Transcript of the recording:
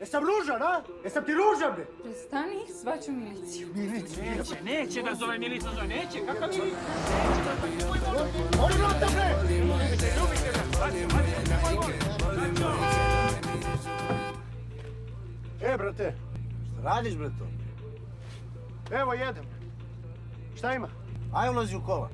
Jesam ružan, a? Jesam ti ružan, bre? Prestani, svaću miliciju. Miliciju? Neće, neće da zove miliciju, zove, neće, kako milicija? Oni vrata, bre! Ljubite. E, brate, šta radiš, bre, to? Evo, jedem. Šta ima? Aj, ulazi u kola.